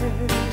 life.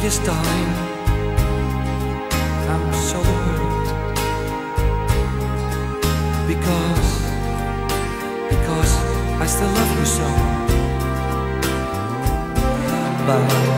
this time I'm so hurt because because I still love you so Bye.